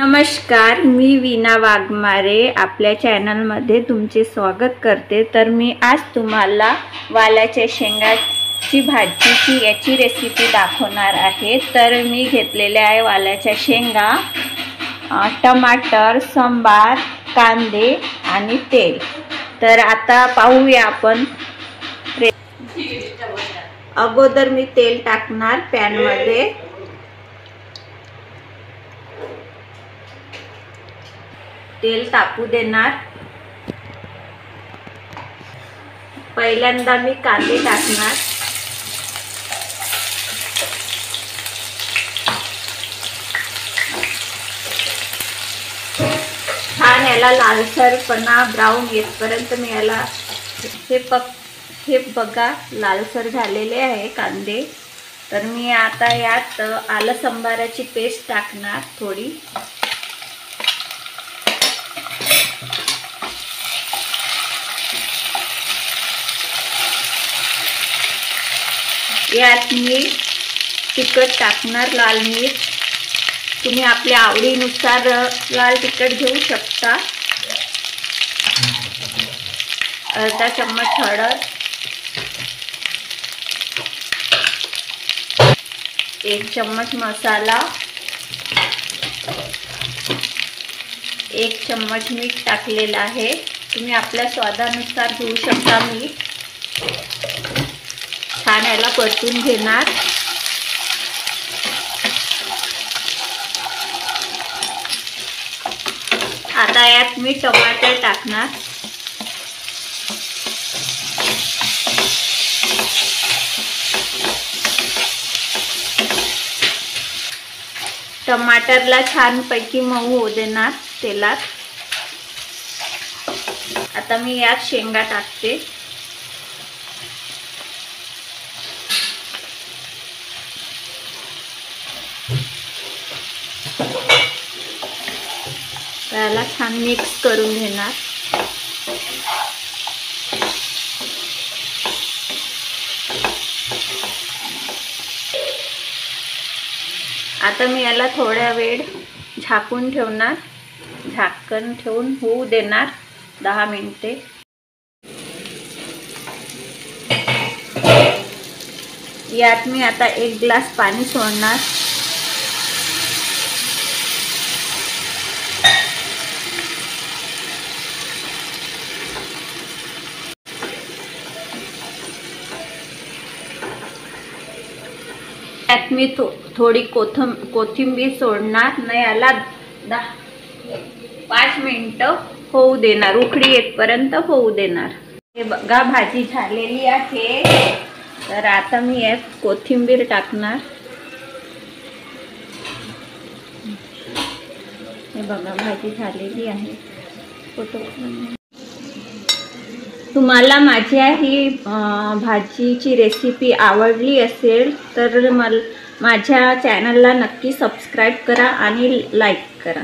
नमस्कार मी वीणा वाघमारे आपल्या चॅनलमध्ये तुमचे स्वागत करते. तर मी आज तुम्हाला वाल्याच्या शेंगाची भाजीची याची रेसिपी दाखवणार आहे. तर मी घेतलेले आहे वाल्याच्या शेंगा टमाटर संबार कांदे आणि तेल. तर आता पाहूया आपण. अगोदर मी तेल टाकणार पॅनमध्ये. तेल तापू देणार. पहिल्यांदा मी कांदे टाकणार. छान याला लालसरपणा ब्राऊन येतपर्यंत मी याला हे पक हे बघा लालसर झालेले आहे कांदे. तर मी आता यात आलं संबाराची पेस्ट टाकणार थोडी. यात मी तिखट टाकणार लाल मीठ. तुम्ही आपल्या आवडीनुसार लाल तिखट घेऊ शकता. अर्धा चम्मच हळद. एक चम्मच मसाला. एक चम्मच मीठ टाकलेलं आहे. तुम्ही आपल्या स्वादानुसार घेऊ शकता मीठ. छान याला परतून घेणार. आता यात मी टमाटर टाकणार. टमाटरला छानपैकी मऊ होऊ देणार तेलात. आता मी यात शेंगा टाकते. याला छान मिक्स करून घेणार. आता मी याला थोड्या वेळ झाकून ठेवणार. झाकण ठेवून होऊ देणार दहा मिनिटे. यात मी आता एक ग्लास पाणी सोडणार. त्यात मी थो थोडी कोथम कोथिंबीर सोडणार. न याला दहा पाच मिनटं होऊ देणार. उकडी येतपर्यंत होऊ देणार. हे बघा भाजी झालेली आहे. तर आता मी यात कोथिंबीर टाकणार. हे बघा भाजी झालेली आहे. फोटो तुम्हाला माझ्या ही भाजीची रेसिपी आवडली असेल तर मला माझ्या चॅनलला नक्की सबस्क्राईब करा आणि लाईक करा.